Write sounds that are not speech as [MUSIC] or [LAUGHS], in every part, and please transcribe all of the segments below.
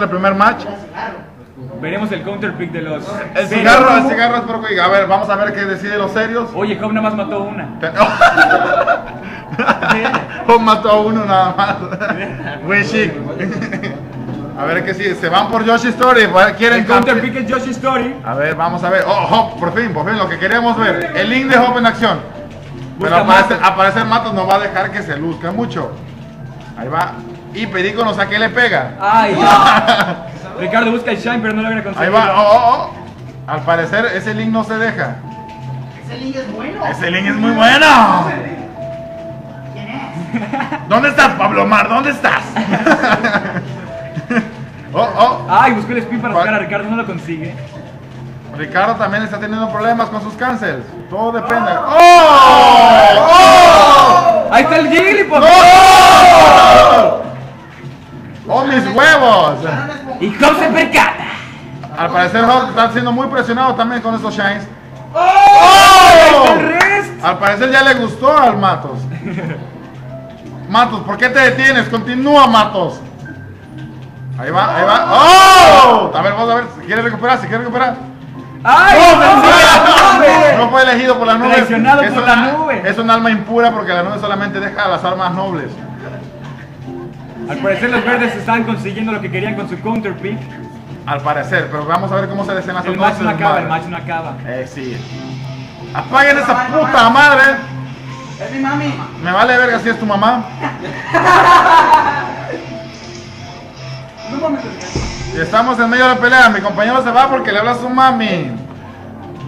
el primer match. Veremos el counter pick de los. El serios. cigarro, el cigarro es por A ver, vamos a ver qué decide los serios. Oye, Job nada más mató una. Oh, [LAUGHS] mató a uno nada más. [LAUGHS] Chic. A ver qué sigue. Se van por Yoshi Story. Quieren El counter pick es Yoshi Story. A ver, vamos a ver. Oh, Hop, por fin, por fin, lo que queríamos ver. El link de Hop en acción. Pero Busca Matos. aparecer Matos no va a dejar que se luzca mucho. Ahí va. Y Perico no sé a qué le pega. Ay, [LAUGHS] Ricardo busca el Shine, pero no logra Ahí conseguirlo. va. Oh, oh, oh. Al parecer ese link no se deja. Ese link es bueno. Ese link es muy bueno. ¿Quién es? [LAUGHS] ¿Dónde estás, Pablo Mar? ¿Dónde estás? [LAUGHS] oh, oh. Ay, buscó el spin para buscar a Ricardo, no lo consigue. Ricardo también está teniendo problemas con sus cancels. Todo depende. ¡Oh! ¡Oh! Ahí está el Jigglypuff. ¡Oh! ¡Oh, mis huevos! Y Job se percata. Al parecer Hulk está siendo muy presionado también con estos shines. ¡Oh! rest. Al parecer ya le gustó al Matos. Matos, ¿por qué te detienes? Continúa, Matos. Ahí va, ahí va. ¡Oh! A ver, vamos a ver. Si quiere recuperar, si quiere recuperar. Ay, ¡Oh! no, No no, fue elegido por la nube. Traicionado Es por una- la nube. Es un alma impura porque la nube solamente deja a las armas nobles. Al parecer los verdes están consiguiendo lo que querían con su counter pick. Al parecer, pero vamos a ver cómo se desenlaza El todo match no acaba, el match no acaba. Eh, sí. Apaguen esa puta madre. Es mi mami. Me vale verga si es tu mamá. Y estamos en medio de la pelea. Mi compañero se va porque le habla a su mami.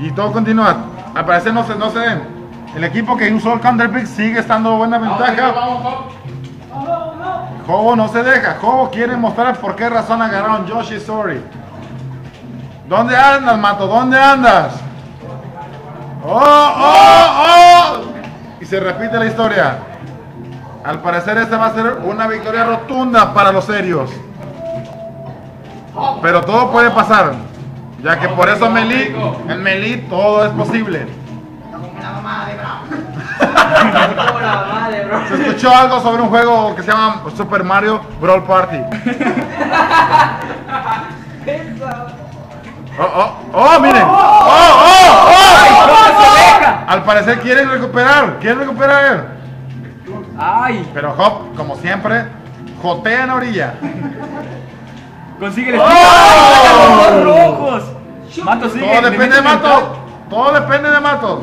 Y todo continúa. Al parecer no se, no se den. El equipo que usó el counterpick sigue estando buena ventaja. Jobo no se deja. Jobo quiere mostrar por qué razón agarraron Yoshi Story. ¿Dónde andas, Mato? ¿Dónde andas? ¡Oh, oh, oh! Y se repite la historia. Al parecer esta va a ser una victoria rotunda para los serios. Pero todo puede pasar. Ya que por eso Meli, en Meli todo es posible. Se escuchó algo sobre un juego que se llama Super Mario Brawl Party. Oh, oh, oh, miren. Oh, oh, oh. ¡No se deja! Al parecer quieren recuperar, quieren recuperar. ¡Ay! Pero Hop, como siempre, jotea en la orilla. Consigue el ¡Oh! spin. ¡Saca los rojos! Mato sigue. Todo depende de mental. Todo depende de Matos.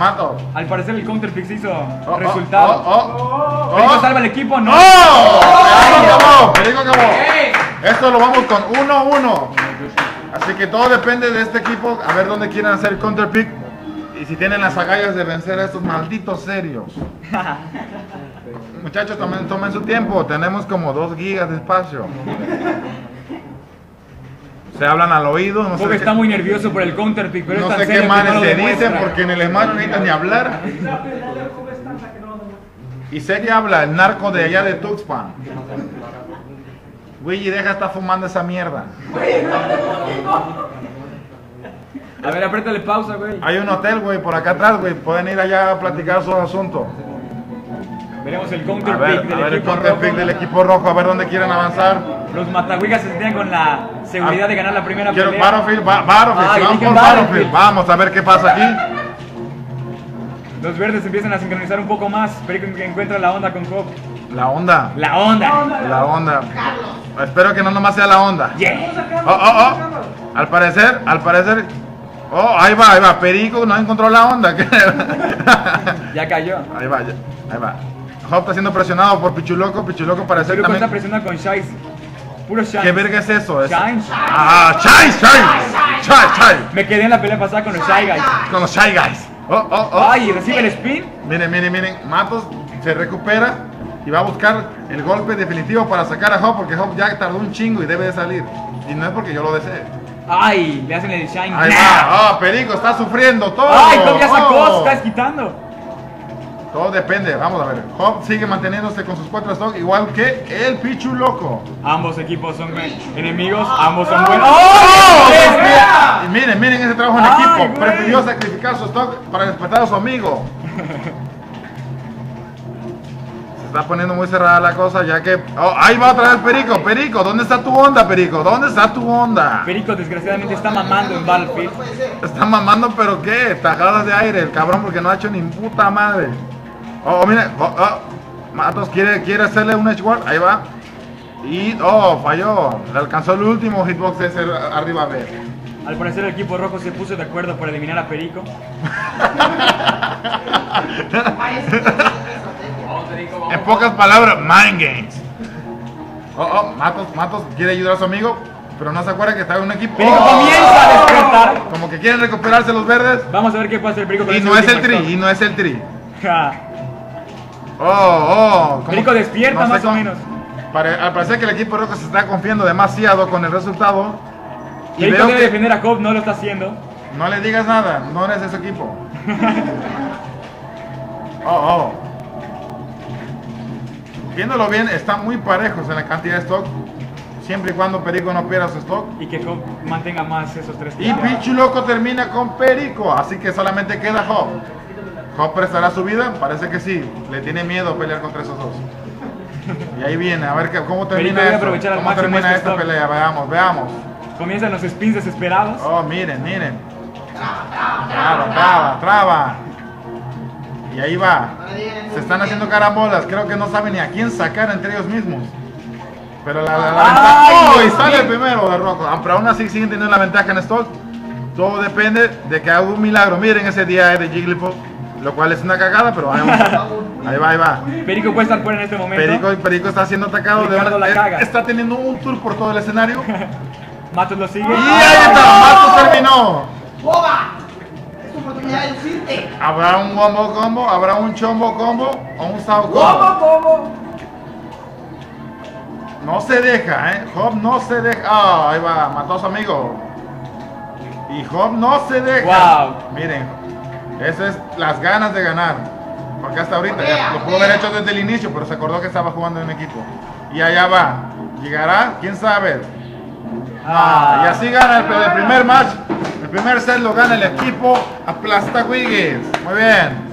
Matos. Al parecer el counter pick se hizo Oh, oh, resultado. oh, oh. Perico Oh. salva al equipo, no. ¡Oh! Perico acabó, Perico acabó. Esto lo vamos con 1-1. Así que todo depende de este equipo. A ver dónde quieren hacer counter pick. Y si tienen las agallas de vencer a estos malditos serios. [LAUGHS] Muchachos, tomen, tomen su tiempo. Tenemos como 2 gigas de espacio. [LAUGHS] Se hablan al oído. No sé, Bob qué- está muy nervioso por el counter pick, pero no sé qué que manes no lo se dicen porque en el Smash no necesitan ni hablar. Y serie habla, el narco de allá de Tuxpan. Luigi, deja de estar fumando esa mierda. A ver, apriétale pausa, güey. Hay un hotel, güey, por acá atrás, güey. Pueden ir allá a platicar sus asuntos. Veremos el counter ver, pick del ver el equipo counter rojo. pick del equipo rojo, a ver dónde quieren avanzar. Los Matahuigas se sentían con la seguridad de ganar la primera Quiero pelea. Battlefield, ba- Battlefield, Ay, si van dije por Battlefield. Battlefield. Vamos a ver qué pasa aquí. Los verdes empiezan a sincronizar un poco más. Perico encuentra la onda con Job. La onda, La onda. la onda. Espero que no nomás sea la onda. Yeah. Oh, oh, oh. Al parecer, al parecer. Oh, ahí va, ahí va. Perico no encontró la onda. [LAUGHS] Ya cayó. ahí va, ya, ahí va. Hop está siendo presionado por Pichuloco. Pichuloco parece está también. presionado con Shice. Puro Shine. ¿Qué verga es eso? Es- Shine. Ah, Chai, Chai, Chai. Me quedé en la pelea pasada con los Shy Guys. Con los Shy Guys. Oh, oh, oh. Ay, recibe el spin. Miren, miren, miren. Matos se recupera y va a buscar el golpe definitivo para sacar a Hop porque Hop ya tardó un chingo y debe de salir. Y no es porque yo lo desee. Ay, le hacen el Shine. Ahí va. [LAUGHS] Oh, Perico está sufriendo todo. Ay, Job ya sacó, Oh. se está desquitando. Todo depende, vamos a ver. Hop sigue manteniéndose con sus cuatro stock, igual que el Pichu Loco. Ambos equipos son enemigos, ambos son buenos. ¡Oh! ¡Oh! Y miren, miren ese trabajo en Ay, equipo. güey. Prefirió sacrificar su stock para despertar a su amigo. Se está poniendo muy cerrada la cosa ya que... Oh, ahí va otra vez Perico, Perico, ¿dónde está tu onda, Perico? ¿Dónde está tu onda? Perico desgraciadamente está mamando en Battlefield. Está mamando, pero qué, tajadas de aire, el cabrón, porque no ha hecho ni puta madre. Oh, oh, mira, oh, oh, Matos quiere, quiere hacerle un edge guard, ahí va. Y, oh, falló. Le alcanzó el último hitbox de ese arriba B. Al parecer el equipo rojo se puso de acuerdo para eliminar a Perico. [LAUGHS] En pocas palabras, mind games. Oh, oh, Matos, Matos quiere ayudar a su amigo, pero no se acuerda que está en un equipo. Perico Oh, comienza a despertar. Como que quieren recuperarse los verdes. Vamos a ver qué puede hacer Perico con Y no es el tri, y no es el tri. Ja. Oh, oh. que- despierta, sé más o menos. Al parecer que el equipo rojo se está confiando demasiado con el resultado. Y veo debe que defender a Cobb, no lo está haciendo. no le digas nada, no eres ese equipo. [LAUGHS] Oh, oh. Viéndolo bien, están muy parejos en la cantidad de stock. Siempre y cuando Perico no pierda su stock. Y que Cobb mantenga más esos tres Y. Pichu Loco termina con Perico, así que solamente queda Hop. Hop prestará su vida, parece que sí. Le tiene miedo pelear contra esos dos. Y ahí viene, a ver cómo termina esto. aprovechar al ¿Cómo termina este esta pelea? Veamos, veamos. Comienzan los spins desesperados. Oh, miren, miren. Traba, traba, traba. Y ahí va. Se están haciendo carambolas, creo que no saben ni a quién sacar entre ellos mismos. Pero la, la, la Ay, ventaja. ¡Oh! Y sale el primero de Rocco. Pero aún así siguen teniendo la ventaja en stock. Todo depende de que haga un milagro. Miren ese día de Jigglypuff. Lo cual es una cagada, pero ahí va. Ahí va, ahí va. Perico puede estar fuera en este momento. Perico, Perico está siendo atacado. de Ricardo una- la caga. está teniendo un tour por todo el escenario. [LAUGHS] Matos lo sigue. Y ahí está, Matos terminó. ¡Boba! Es tu oportunidad de lucirte. ¿Habrá un wombo combo? ¿Habrá un chombo combo? ¿O un sao combo? ¿Cómo, cómo? No se deja, ¿eh? Job no se deja. Ah, ahí va, mató a su amigo. Y Job no se deja. Wow. Miren, esas es las ganas de ganar. Porque hasta ahorita ya lo pudo haber hecho desde el inicio, pero se acordó que estaba jugando en un equipo. Y allá va. ¿Llegará? ¿Quién sabe? Ah, y así gana el, el primer match. El primer set lo gana el equipo Aplasta Wiggins. Muy bien.